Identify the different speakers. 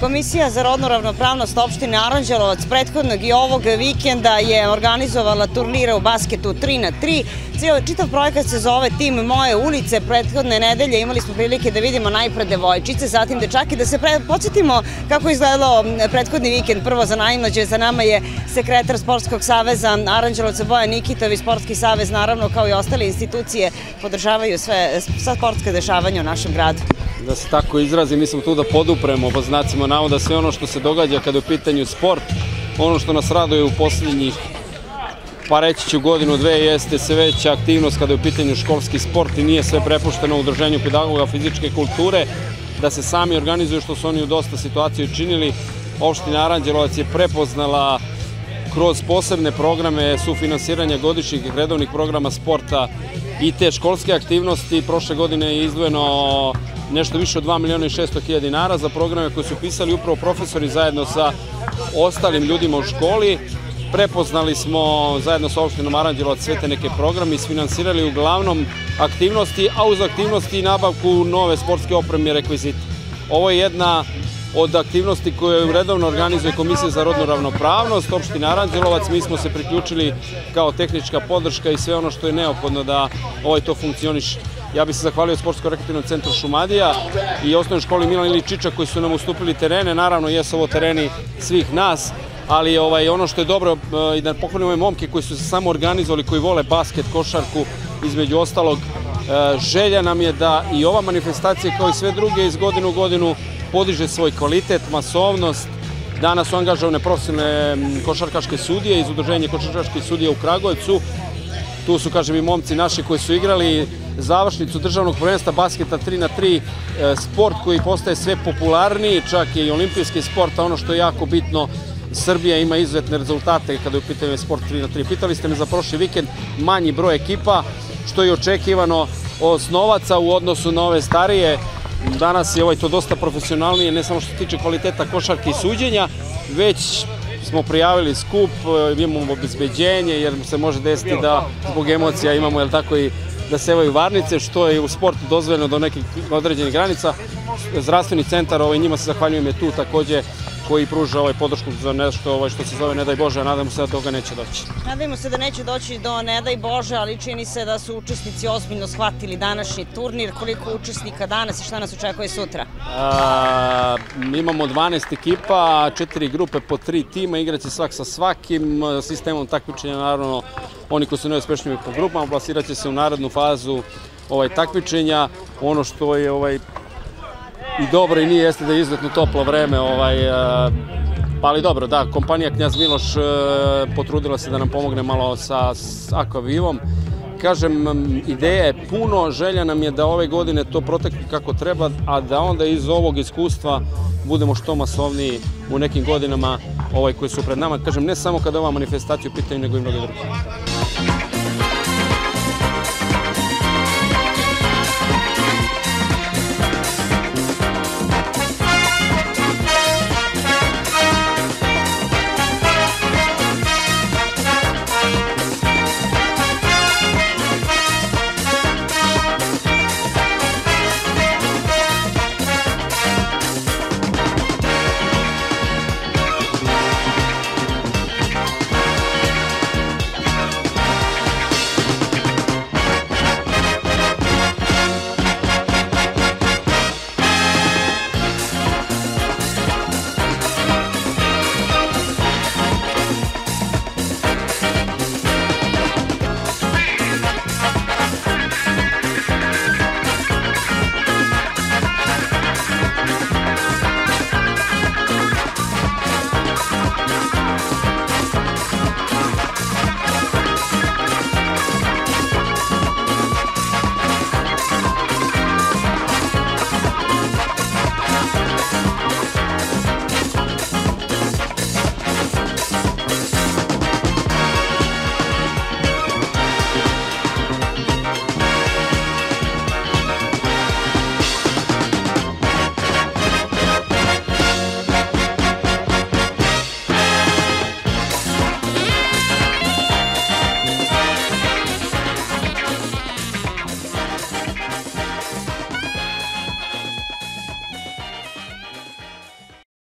Speaker 1: Komisija za rodnu ravnopravnost opštine Aranđelovac prethodnog i ovog vikenda je organizovala turnire u basketu 3 na 3. Cijel, čitav projekat se zove Tim Moje ulice. Prethodne nedelje imali smo prilike da vidimo najpre devojčice, zatim dečaki, da se podsjetimo kako je izgledalo prethodni vikend. Prvo za najmlađe, za nama je sekretar Sportskog saveza Aranđelovca Boja Nikitov i Sportski savez, naravno kao i ostale institucije, podržavaju sve, sva sportska dešavanja u našem gradu
Speaker 2: da se tako izrazi, mi smo tu da podupremo po znacima navoda sve ono što se događa kada je u pitanju sport, ono što nas raduje u posljednjih pa reći ću godinu, dve, jeste sve veća aktivnost kada je u pitanju školski sport i nije sve prepušteno udruženju pedagoga fizičke kulture, da se sami organizuju što su oni u dosta situaciju učinili. Opština Aranđelovac je prepoznala kroz posebne programe sufinansiranja godišnjih redovnih programa sporta i te školske aktivnosti. Prošle godine je izdvojeno nešto više od 2 miliona i 600 hiljada dinara za programe koje su pisali upravo profesori zajedno sa ostalim ljudima u školi. Prepoznali smo zajedno sa opštinom Aranđelovac sve te neke programe i sfinansirali uglavnom aktivnosti, a uz aktivnosti i nabavku nove sportske opreme i rekvizite. Ovo je jedna od aktivnosti koje redovno organizuje Komisija za rodnu ravnopravnost, opština Aranđelovac, mi smo se priključili kao tehnička podrška i sve ono što je neophodno da ovaj to funkcioniše. Ja bih se zahvalio Sportsko-rekreativnom centru Šumadija i osnovnoj školi Milan Iličića koji su nam ustupili terene. Naravno, jesu ovo tereni svih nas, ali ovaj, ono što je dobro e, i da pohvalim ove momke koji su se samo organizovali, koji vole basket, košarku, između ostalog, želja nam je da i ova manifestacija kao i sve druge iz godinu u godinu podiže svoj kvalitet, masovnost, Danas su angažovane profesionalne košarkaške sudije iz udruženja košarkaških sudija u Kragujevcu. Tu su, kažem, i momci naši koji su igrali završnicu državnog prvenstva basketa 3 na 3 e, sport koji postaje sve popularniji, čak i olimpijski sport, a ono što je jako bitno, Srbija ima izuzetne rezultate kada je u pitanju sport 3 na 3. Pitali ste me za prošli vikend, manji broj ekipa, što je očekivano osnovaca u odnosu na ove starije. Danas je ovaj to dosta profesionalnije, ne samo što se tiče kvaliteta košarke i suđenja, već smo prijavili skup, e, imamo obezbeđenje, jer se može desiti da zbog emocija imamo, jel tako, i da sevaju varnice, što je u sportu dozvoljeno do nekih određenih granica. Zdravstveni centar, ovaj, njima se zahvaljujem je tu takođe koji pruža ovaj podršku za nešto ovaj, što se zove Ne daj Bože, a nadamo se da toga neće doći.
Speaker 1: Nadamo se da neće doći do Ne daj Bože, ali čini se da su učesnici ozbiljno shvatili današnji turnir. Koliko učesnika danas i šta nas očekuje sutra?
Speaker 2: A, imamo 12 ekipa, četiri grupe po tri tima, igraće svak sa svakim, sistemom takmičenja naravno oni koji su neuspešni po grupama, plasiraće se u narodnu fazu ovaj takmičenja. Ono što je ovaj i dobro i nije jeste da je izuzetno toplo vreme, ovaj, pa ali dobro, da, kompanija Knjaz Miloš e, potrudila se da nam pomogne malo sa, s akvavivom. Kažem, ideja je puno, želja nam je da ove godine to protekne kako treba, a da onda iz ovog iskustva budemo što masovniji u nekim godinama ovaj, koji su pred nama. Kažem, ne samo kada ova manifestacija u pitanju, nego i mnogo drugo.